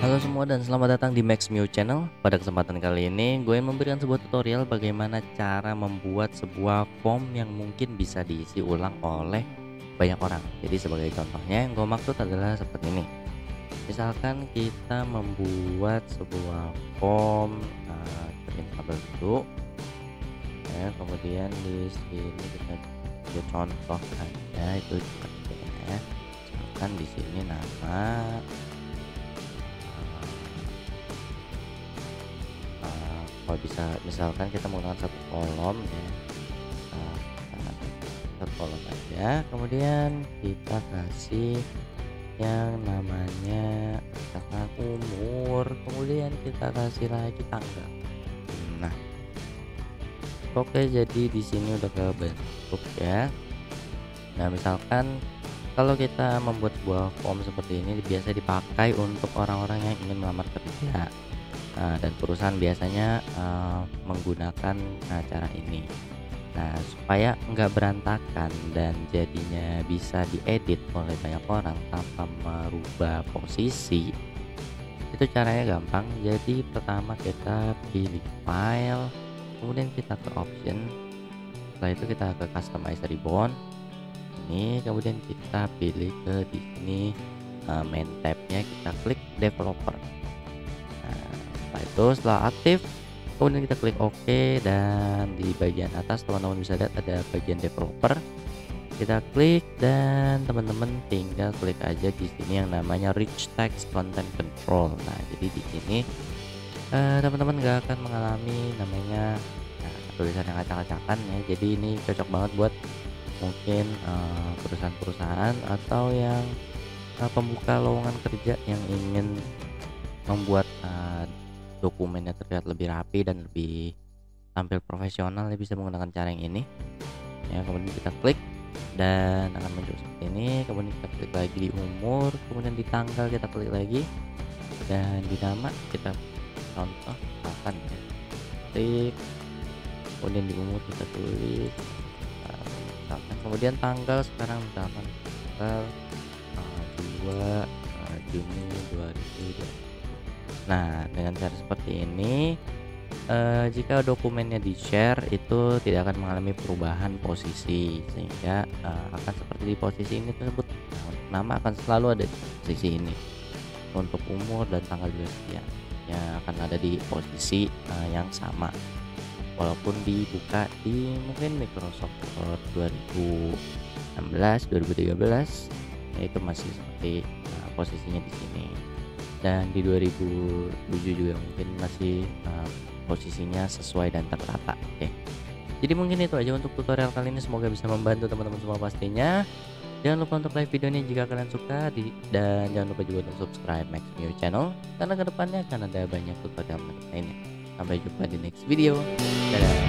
semua dan selamat datang di Max Mew Channel. Pada kesempatan kali ini gue memberikan sebuah tutorial bagaimana cara membuat sebuah form yang mungkin bisa diisi ulang oleh banyak orang. Jadi sebagai contohnya yang gue maksud adalah seperti ini. Misalkan kita membuat sebuah form uh, tabel dulu. Ya, Kemudian di sini kita kita contoh aja itu ya. Misalkan di sini nama kalau bisa misalkan kita menggunakan satu kolom ya. Nah, satu kolom aja. Kemudian kita kasih yang namanya misalkan umur. Kemudian kita kasih lagi tanggal nah. Oke jadi di sini udah kebentuk ya. Nah misalkan kalau kita membuat sebuah form seperti ini biasa dipakai untuk orang-orang yang ingin melamar kerja Nah, dan perusahaan biasanya uh, menggunakan uh, cara ini. Nah, supaya nggak berantakan dan jadinya bisa diedit oleh banyak orang tanpa merubah posisi, itu caranya gampang. Jadi pertama kita pilih file, kemudian kita ke option, setelah itu kita ke customize ribbon. Ini kemudian kita pilih ke di sini uh, main tabnya kita klik developer setelah itu? Setelah aktif kemudian kita klik OK dan di bagian atas teman-teman bisa lihat ada bagian developer. Kita klik dan teman-teman tinggal klik aja di sini yang namanya rich text content control. Nah jadi di sini uh, teman-teman gak akan mengalami namanya nah, tulisan yang acak-acakan ya. Jadi ini cocok banget buat mungkin eh, perusahaan-perusahaan atau yang uh, pembuka lowongan kerja yang ingin membuat uh, dokumennya terlihat lebih rapi dan lebih tampil profesional ya bisa menggunakan cara yang ini. Ya kemudian kita klik dan akan muncul seperti ini. Kemudian kita klik lagi di umur kemudian di tanggal kita klik lagi. Dan di nama kita contoh akan ya. Klik. Kemudian di umur kita tulis misalkan kemudian tanggal sekarang misalkan tanggal uh, 2 uh, Juni 2020 Nah, dengan cara seperti ini eh, jika dokumennya di-share itu tidak akan mengalami perubahan posisi sehingga eh, akan seperti di posisi ini tersebut. Nah, nama akan selalu ada di posisi ini. Untuk umur dan tanggal sekian. Ya akan ada di posisi eh, yang sama. Walaupun dibuka di mungkin Microsoft Word 2016, 2013 ya itu masih seperti uh, posisinya di sini dan di 2007 juga mungkin masih uh, posisinya sesuai dan tertata oke. Jadi mungkin itu aja untuk tutorial kali ini. Semoga bisa membantu teman-teman semua pastinya. Jangan lupa untuk like videonya jika kalian suka. Di, dan jangan lupa juga untuk subscribe Max New Channel karena ke depannya akan ada banyak tutorial lainnya. Sampai jumpa di next video. Dadah